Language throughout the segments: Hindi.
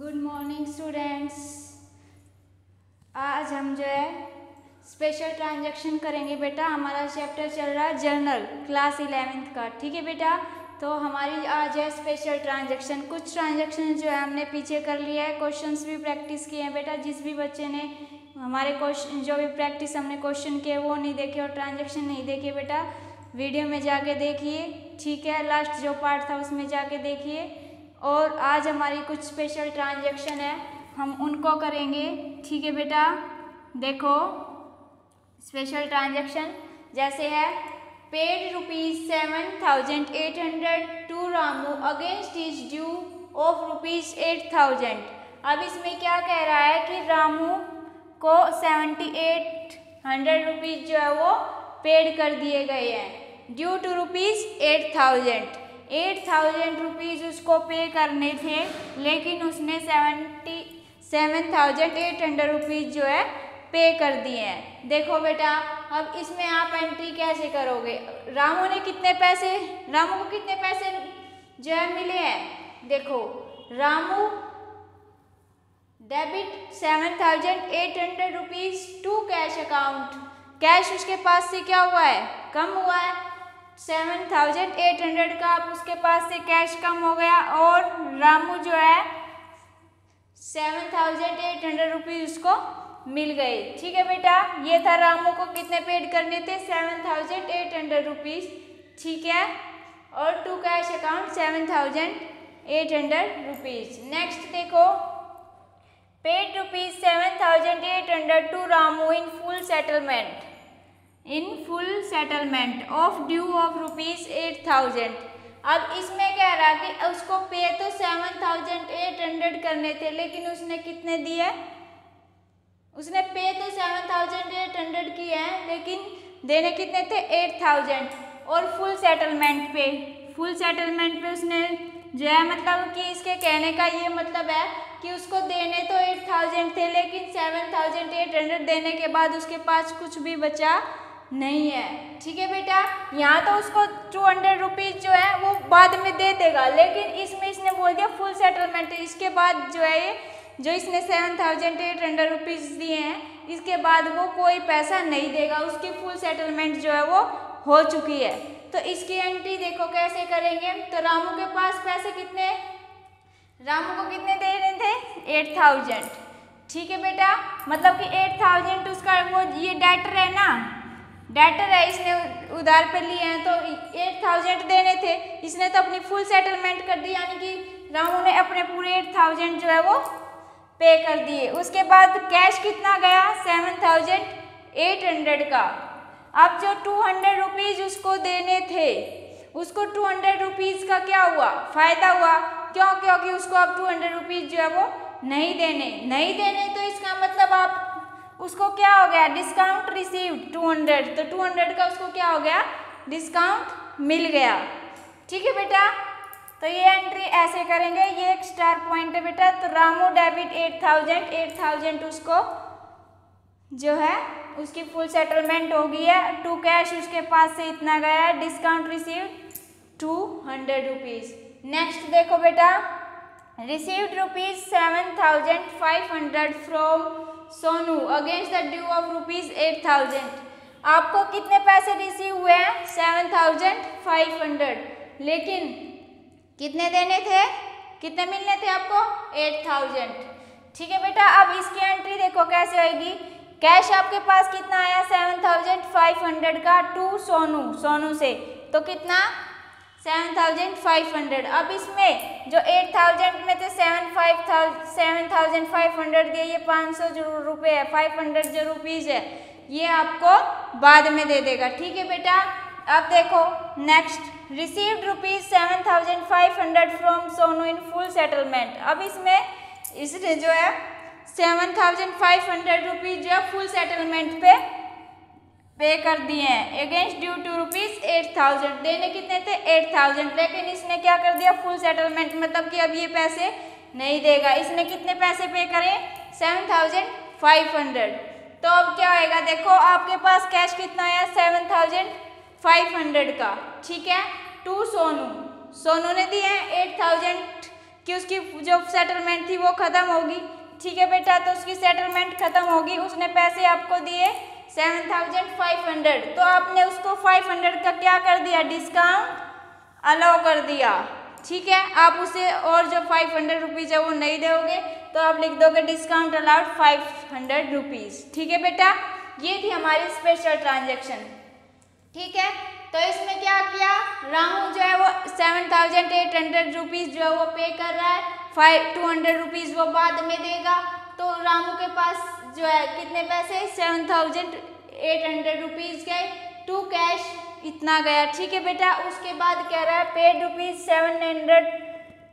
गुड मॉर्निंग स्टूडेंट्स आज हम जो है स्पेशल ट्रांजैक्शन करेंगे बेटा। हमारा चैप्टर चल रहा है जर्नल क्लास इलेवेंथ का। ठीक है बेटा? तो हमारी आज है स्पेशल ट्रांजैक्शन कुछ ट्रांजैक्शन जो है हमने पीछे कर लिया है। क्वेश्चंस भी प्रैक्टिस किए हैं बेटा। जिस भी बच्चे ने हमारे क्वेश्चन जो भी प्रैक्टिस हमने क्वेश्चन किए, वो नहीं देखे और ट्रांजेक्शन नहीं देखे बेटा। वीडियो में जाके देखिए। ठीक है? लास्ट जो पार्ट था उसमें जाके देखिए। और आज हमारी कुछ स्पेशल ट्रांजेक्शन है। हम उनको करेंगे। ठीक है बेटा? देखो स्पेशल ट्रांजेक्शन जैसे है। Paid rupees seven thousand eight hundred to Ramu against is due of rupees eight thousand अब इसमें क्या कह रहा है कि रामू को सेवेंटी एट हंड्रेड रुपीज़ जो है वो पेड कर दिए गए हैं। Due to rupees eight thousand eight thousand rupees उसको पे करने थे, लेकिन उसने seventy, seven thousand eight hundred rupees जो है, पे कर दिए हैं। देखो बेटा, अब इसमें आप एंट्री कैसे करोगे? रामू ने कितने पैसे, रामू को कितने पैसे जो है मिले हैं? देखो, Ramu debit seven thousand eight hundred rupees to cash account cash उसके पास से क्या हुआ है? कम हुआ है। सेवन थाउज़ेंड एट हंड्रेड का अब उसके पास से कैश कम हो गया और रामू जो है seven thousand eight hundred rupees उसको मिल गए। ठीक है बेटा? ये था रामू को कितने पेड करने थे? Seven thousand eight hundred rupees ठीक है? और to cash account seven thousand eight hundred rupees next देखो। Paid rupees seven thousand eight hundred to Ramu in full settlement in full settlement of due of rupees eight thousand. अब इसमें कह रहा कि उसको पे तो सेवन थाउज़ेंड एट हंड्रेड करने थे, लेकिन उसने कितने दिए? उसने पे तो सेवन थाउज़ेंड एट हंड्रेड किए हैं, लेकिन देने कितने थे? Eight thousand. और फुल सेटलमेंट पे, फुल सेटलमेंट पे उसने जो है मतलब कि इसके कहने का ये मतलब है कि उसको देने तो एट थाउज़ेंड थे, लेकिन सेवन थाउज़ेंड एट हंड्रेड देने के बाद उसके पास कुछ भी बचा नहीं है। ठीक है बेटा? यहाँ तो उसको टू हंड्रेड रुपीज़ जो है, वो बाद में दे देगा। लेकिन इसमें इसने बोल दिया फुल सेटलमेंट इसके बाद जो है ये, जो इसने seven thousand eight hundred rupees दिए हैं, इसके बाद वो कोई पैसा नहीं देगा। उसकी फुल सेटलमेंट जो है वो हो चुकी है। तो इसकी एंट्री देखो कैसे करेंगे। तो रामू के पास पैसे कितने रामू को कितने दे रहे थे? एट थाउज़ेंड ठीक है बेटा? मतलब कि एट थाउज़ेंड उसका वो ये डेटर है ना? डेटर है, इसने उधार पर लिए हैं तो एट थाउज़ेंड देने थे। इसने तो अपनी फुल सेटलमेंट कर दी, यानी कि रामू ने अपने पूरे एट थाउज़ेंड जो है वो पे कर दिए। उसके बाद कैश कितना गया? सेवन थाउज़ेंड एट हंड्रेड का। अब जो टू हंड्रेड रुपीज़ उसको देने थे, उसको टू हंड्रेड रुपीज़ का क्या हुआ? फ़ायदा हुआ। क्यों? क्योंकि उसको अब टू हंड्रेड रुपीज़ जो है वो नहीं देने। नहीं देने तो इसका मतलब उसको क्या हो गया? डिस्काउंट रिसीव टू हंड्रेड तो टू हंड्रेड का उसको क्या हो गया? डिस्काउंट मिल गया। ठीक है बेटा? तो ये एंट्री ऐसे करेंगे। ये एक स्टार पॉइंट है बेटा। तो Ramu debit eight thousand eight thousand उसको जो है, उसकी फुल सेटलमेंट हो गई है। टू कैश उसके पास से इतना गया है। Discount receive two hundred rupees next देखो बेटा। Received rupees seven thousand five hundred from Sonu against the due of rupees eight thousand आपको कितने पैसे रिसीव हुए हैं? सेवन थाउज़ेंड फाइव हंड्रेड लेकिन कितने देने थे? कितने मिलने थे आपको? एट थाउज़ेंड ठीक है बेटा, अब इसकी एंट्री देखो कैसे होगी कैश आपके पास कितना आया? सेवन थाउज़ेंड फाइव हंड्रेड का टू सोनू सोनू से. तो कितना? Seven thousand five hundred. अब इसमें जो एट थाउज़ेंड में थे, seven five thousand seven thousand five hundred दिए, ये पाँच सौ जो रुपये है, फाइव हंड्रेड जो रुपीज़ है, ये आपको बाद में दे देगा। ठीक है बेटा? अब देखो next received rupees seven thousand five hundred from Sonu in full settlement अब इसमें, इसने जो है, seven thousand five hundred rupees जो है फुल सेटलमेंट पे पे कर दिए हैं। Against due to rupees eight thousand देने कितने थे? एट थाउज़ेंड लेकिन इसने क्या कर दिया? फुल सेटलमेंट मतलब कि अब ये पैसे नहीं देगा। इसने कितने पैसे पे करें? सेवन थाउज़ेंड फाइव हंड्रेड तो अब क्या होएगा? देखो, आपके पास कैश कितना आया? सेवन थाउज़ेंड फाइव हंड्रेड का। ठीक है? टू सोनू। सोनू ने दिए हैं एट थाउज़ेंड कि उसकी जो सेटलमेंट थी वो ख़त्म होगी। ठीक है बेटा? तो उसकी सेटलमेंट ख़त्म होगी। उसने पैसे आपको दिए सेवन थाउज़ेंड फाइव हंड्रेड। तो आपने उसको फाइव हंड्रेड का क्या कर दिया? डिस्काउंट अलाउ कर दिया। ठीक है? आप उसे और जो फाइव हंड्रेड रुपीज़ है वो नहीं दोगे तो आप लिख दोगे discount allowed five hundred rupees. ठीक है बेटा? ये थी हमारी स्पेशल ट्रांजेक्शन ठीक है? तो इसमें क्या किया? रामू जो है वो seven thousand eight hundred rupees जो है वो पे कर रहा है। फाइव टू हंड्रेड रुपीज़ वो बाद में देगा। तो रामू के पास जो है, कितने पैसे? Seven thousand eight hundred rupees गए टू कैश इतना गया। ठीक है बेटा, उसके बाद कह रहा है paid rupees seven hundred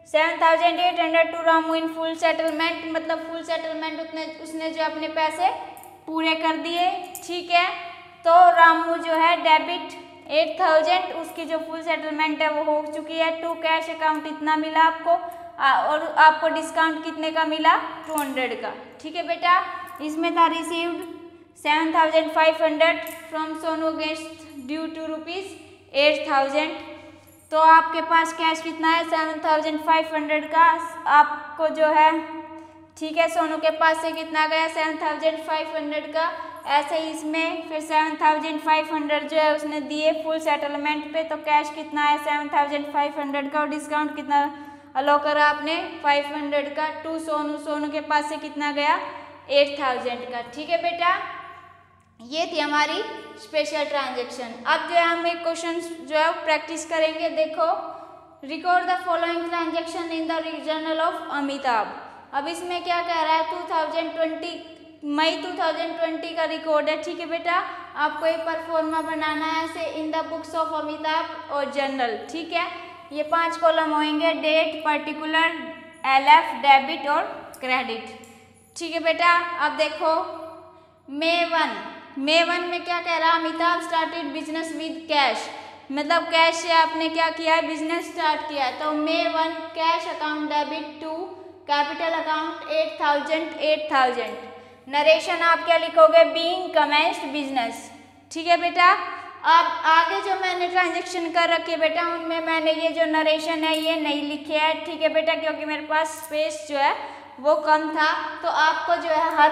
seven thousand eight hundred to Ramu in full settlement मतलब फुल सेटलमेंट उसने उसने जो अपने पैसे पूरे कर दिए। ठीक है? तो रामू जो है डेबिट एट थाउज़ेंड उसकी जो फुल सेटलमेंट है, वो हो चुकी है। टू कैश अकाउंट इतना मिला आपको। और आपको डिस्काउंट कितने का मिला? टू हंड्रेड का। ठीक है बेटा? इसमें था received seven thousand five hundred from Sonu guest due to rupees eight thousand तो आपके पास कैश कितना है? सेवन थाउज़ेंड फाइव हंड्रेड का। आपको जो है, ठीक है, सोनू के पास से कितना गया? सेवन थाउज़ेंड फाइव हंड्रेड का। ऐसे ही इसमें फिर सेवन थाउज़ेंड फाइव हंड्रेड जो है उसने दिए फुल सेटलमेंट पे। तो कैश कितना है? सेवन थाउज़ेंड फाइव हंड्रेड का। और डिस्काउंट कितना? अलो करा आपने? फाइव हंड्रेड का। टू सोनू। सोनू के पास से कितना गया? एट थाउज़ेंड का। ठीक है बेटा? ये थी हमारी स्पेशल ट्रांजेक्शन अब जो है हम एक क्वेश्चन जो है प्रैक्टिस करेंगे। देखो record the following transaction in the journal of Amitabh अब इसमें क्या कह रहा है? 2020 मई 2020 का रिकॉर्ड है। ठीक है बेटा? आपको एक परफॉर्मा बनाना है ऐसे in the books of Amitabh और जर्नल ठीक है? ये पाँच कॉलम होंगे date particular L F debit और क्रेडिट ठीक है बेटा, अब देखो। मे वन मे वन में क्या कह रहा? Amitabh started business with cash मतलब कैश से आपने क्या किया है? बिज़नेस स्टार्ट किया है। तो May one cash account debit to capital account eight thousand eight thousand narration आप क्या लिखोगे? बीइंग कमेंस्ड बिज़नेस ठीक है बेटा? अब आगे जो मैंने ट्रांजेक्शन कर रखे बेटा, उनमें मैंने ये जो नरेशन है, ये नहीं लिखे है। ठीक है बेटा, क्योंकि मेरे पास स्पेस जो है वो कम था। तो आपको जो है हर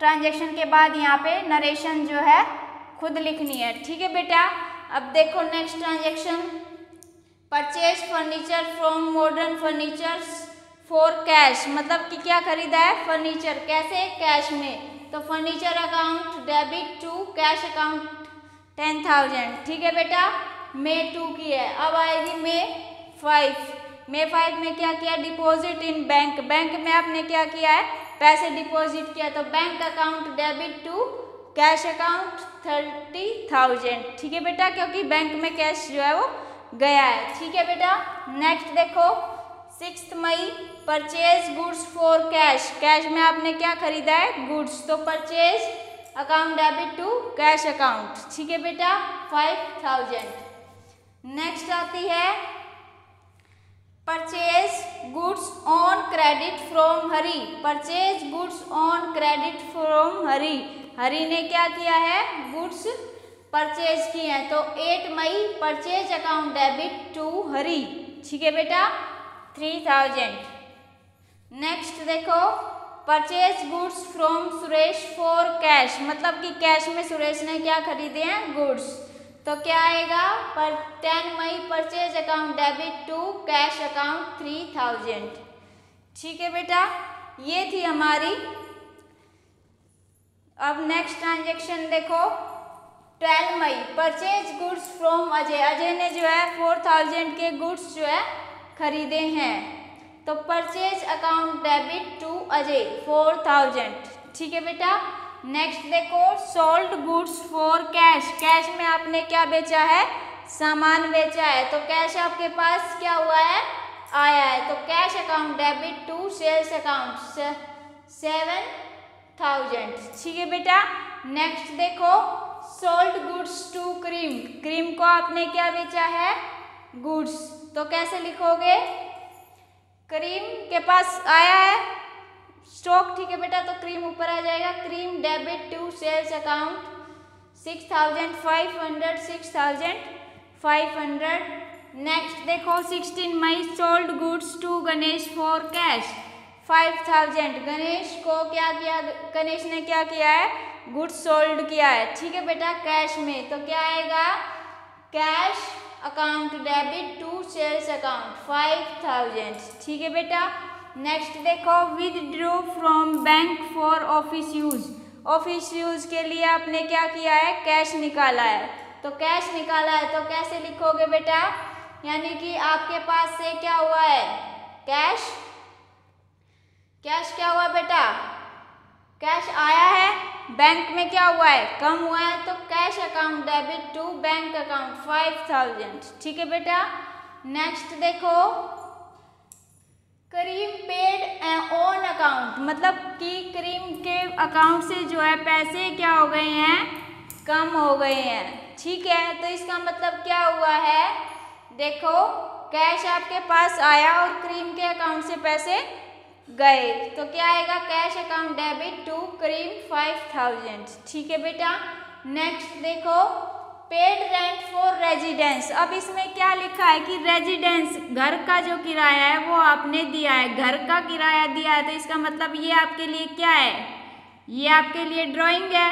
ट्रांजेक्शन के बाद यहाँ पे नरेशन जो है खुद लिखनी है। ठीक है बेटा? अब देखो next transaction purchase furniture from modern furniture for cash मतलब कि क्या खरीदा है? फर्नीचर कैसे? कैश में। तो furniture account debit to cash account ten thousand ठीक है बेटा? मे टू की है। अब आएगी मे फाइव मे फाइव में क्या किया? डिपॉजिट इन बैंक बैंक में आपने क्या किया है? पैसे डिपॉजिट किया। तो bank account debit to cash account thirty thousand ठीक है बेटा? क्योंकि बैंक में कैश जो है वो गया है। ठीक है बेटा? नेक्स्ट देखो। Six May purchase goods for cash cash में आपने क्या खरीदा है? गुड्स तो purchase account debit to cash account ठीक है बेटा? फाइव थाउज़ेंड नेक्स्ट आती है purchase goods on credit from Hari purchase goods on credit from Hari Hari ने क्या किया है? गुड्स परचेज किए हैं। तो 8 May purchase account debit to Hari ठीक है बेटा? थ्री थाउज़ेंड नेक्स्ट देखो। Purchase goods from Suresh for cash मतलब कि कैश में सुरेश ने क्या खरीदे हैं? गुड्स तो क्या आएगा? पर ten May purchase account debit to cash account three thousand ठीक है बेटा? ये थी हमारी। अब नेक्स्ट ट्रांजेक्शन देखो। Twelve May purchase goods from Ajay Ajay ने जो है फोर थाउज़ेंड के गुड्स जो है खरीदे हैं। तो purchase account debit to Ajay four thousand ठीक है बेटा? नेक्स्ट देखो sold goods for cash cash में आपने क्या बेचा है? सामान बेचा है। तो कैश आपके पास क्या हुआ है? आया है। तो cash account debit to sales account seven thousand ठीक है बेटा? नेक्स्ट देखो sold goods to Karim Karim को आपने क्या बेचा है? गुड्स तो कैसे लिखोगे? क्रीम के पास आया है? स्टॉक, ठीक है बेटा? तो क्रीम ऊपर आ जाएगा। Karim, debit, to sales account six thousand five hundred six thousand five hundred next देखो sixteen May sold goods to Ganesh for cash five thousand Ganesh को क्या किया? गणेश ने क्या किया है? गुड्स सोल्ड किया है। ठीक है बेटा कैश में। तो क्या आएगा? Cash account debit to sales account five thousand ठीक है बेटा? नेक्स्ट देखो withdraw from bank for office use office use के लिए आपने क्या किया है? कैश निकाला है। तो कैश निकाला है तो कैसे लिखोगे बेटा? यानी कि आपके पास से क्या हुआ है? कैश कैश क्या हुआ बेटा? कैश आया है। बैंक में क्या हुआ है? कम हुआ है तो cash account debit to bank account five thousand ठीक है बेटा? नेक्स्ट देखो। करीम पेड ओन अकाउंट मतलब कि करीम के अकाउंट से जो है पैसे क्या हो गए हैं? कम हो गए हैं। ठीक है तो इसका मतलब क्या हुआ है? देखो, कैश आपके पास आया और क्रीम के अकाउंट से पैसे गए। तो क्या आएगा? कैश अकाउंट डेबिट टू करीब फाइव थाउज़ेंड। ठीक है बेटा, नेक्स्ट देखो। पेड रेंट फॉर रेजिडेंस अब इसमें क्या लिखा है कि रेजिडेंस घर का जो किराया है, वो आपने दिया है। घर का किराया दिया है तो इसका मतलब ये आपके लिए क्या है? ये आपके लिए ड्राइंग है।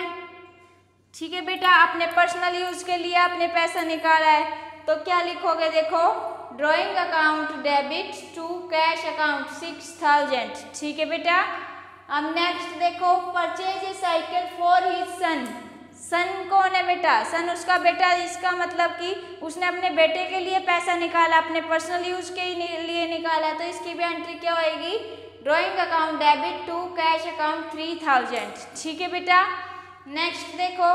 ठीक है बेटा अपने पर्सनल यूज़ के लिए आपने पैसा निकाला है। तो क्या लिखोगे देखो? Drawing account debit to cash account six thousand ठीक है बेटा? अब नेक्स्ट देखो purchase cycle for his son son कौन है बेटा? सन उसका बेटा, इसका मतलब कि उसने अपने बेटे के लिए पैसा निकाला, अपने पर्सनल यूज़ के लिए निकाला तो इसकी भी एंट्री क्या होएगी? Drawing account debit to cash account three thousand ठीक है बेटा? नेक्स्ट देखो।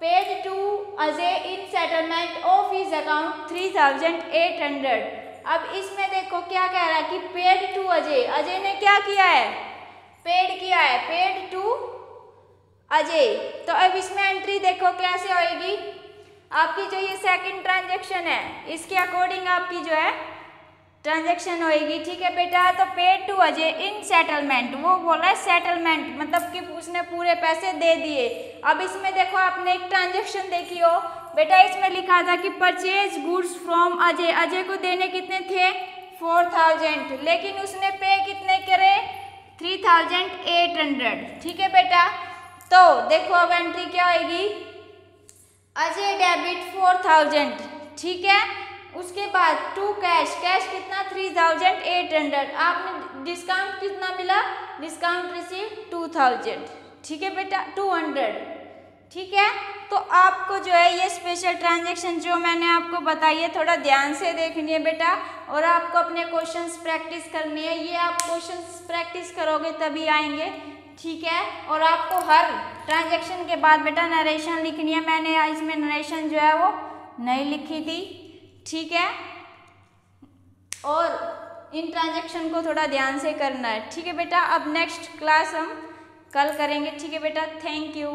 Paid to Ajay in settlement of his account three thousand eight hundred अब इसमें देखो क्या कह रहा है कि पेड टू अजय अजय ने क्या किया है? पेड किया है। पेड टू अजय तो अब इसमें एंट्री देखो कैसे होएगी। आपकी जो ये सेकंड ट्रांजेक्शन है, इसके अकॉर्डिंग आपकी जो है ट्रांजेक्शन होएगी। ठीक है बेटा तो paid to Ajay in settlement वो बोला है सेटलमेंट मतलब कि उसने पूरे पैसे दे दिए। अब इसमें देखो, आपने एक ट्रांजेक्शन देखी हो। बेटा, इसमें लिखा था कि purchase goods from Ajay. Ajay को देने कितने थे? फोर थाउज़ेंड लेकिन उसने पे कितने करे? थ्री थाउज़ेंड एट हंड्रेड ठीक है बेटा तो देखो अब एंट्री क्या होगी अजय डेबिट फोर थाउज़ेंड ठीक है? उसके बाद टू कैश कैश कितना? थ्री थाउज़ेंड एट हंड्रेड आपने डिस्काउंट कितना मिला? डिस्काउंट रिसीव टू थाउज़ेंड ठीक है बेटा? टू हंड्रेड ठीक है? तो आपको जो है ये स्पेशल ट्रांजेक्शन जो मैंने आपको बताई है, थोड़ा ध्यान से देखनी है बेटा और आपको अपने क्वेश्चंस प्रैक्टिस करनी है। ये आप क्वेश्चंस प्रैक्टिस करोगे तभी आएँगे, ठीक है? और आपको हर ट्रांजेक्शन के बाद बेटा नरेशन लिखनी है। मैंने इसमें नरेशन जो है वो नहीं लिखी थी, ठीक है? और इन ट्रांजेक्शन को थोड़ा ध्यान से करना है, ठीक है बेटा? अब नेक्स्ट क्लास हम कल करेंगे, ठीक है बेटा? Thank you